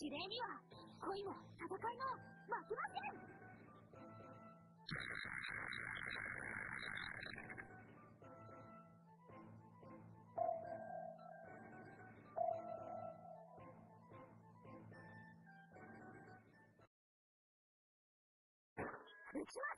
指令には恋も戦いも負けません。うちます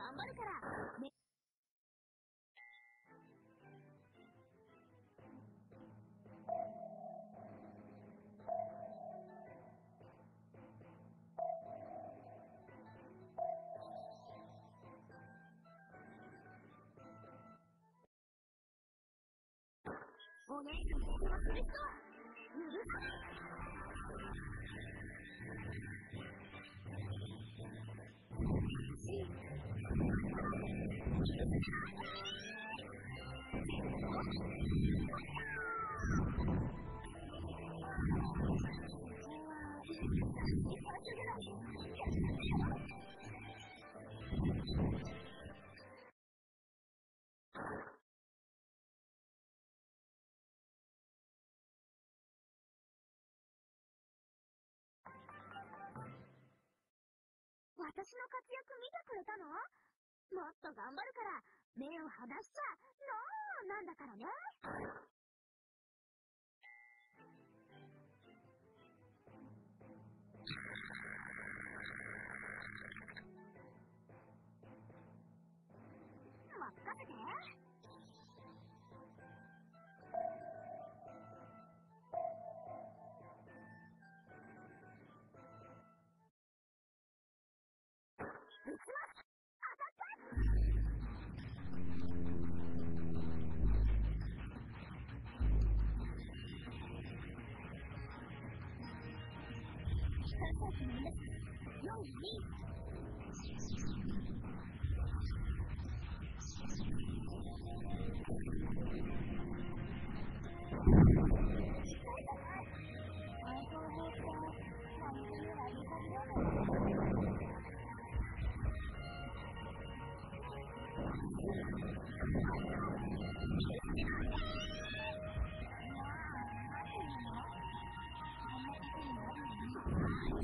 頑張るから、ね。お姉さんを忘れ人は許さない。私の活躍見てくれたの？もっと頑張るから、目を離しちゃ、ノーなんだからね。No heat.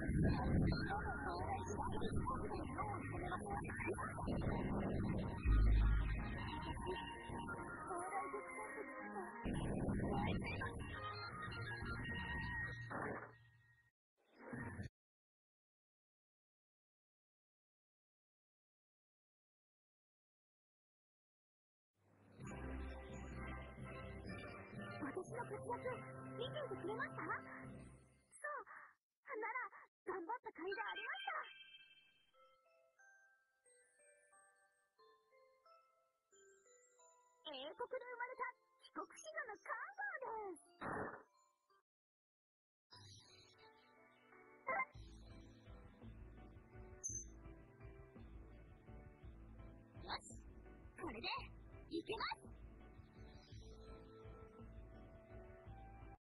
私の活躍、見ていてくれました？った甲斐がありました。英国で生まれた帰国子女のカンガーです。